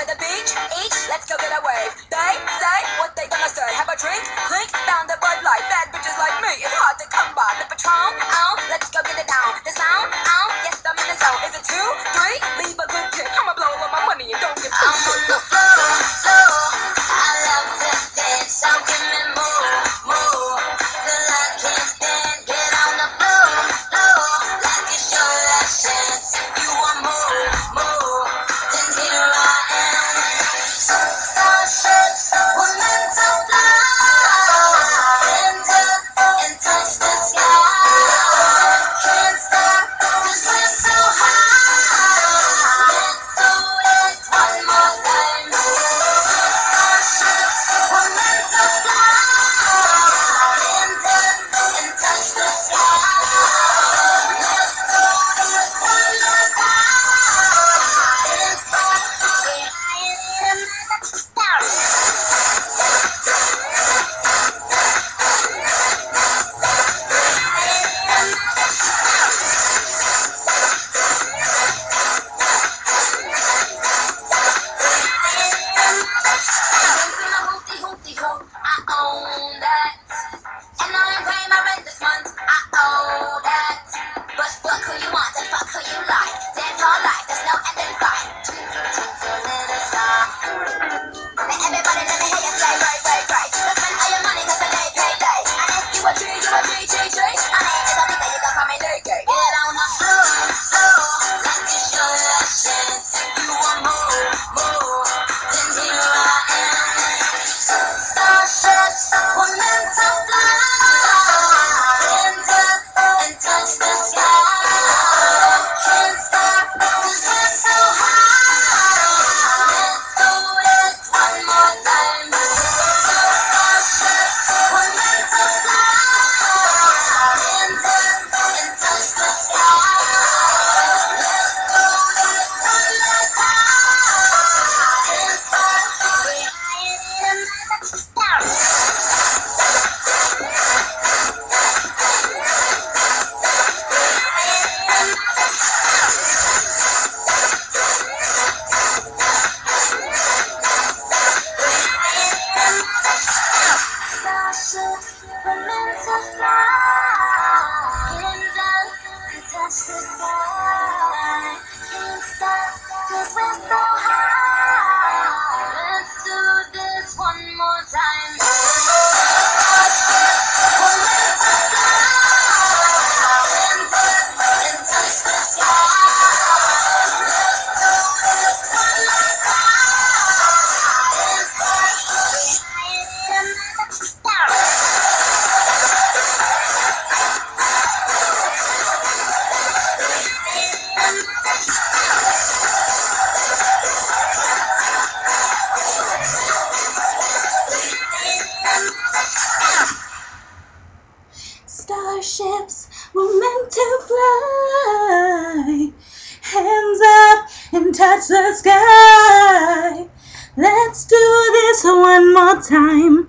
to the beach, each, let's go get a wave. They say what they gonna say. Have a drink, clink, found the fly. Starships were meant to fly. Hands up and touch the sky. Let's do this one more time.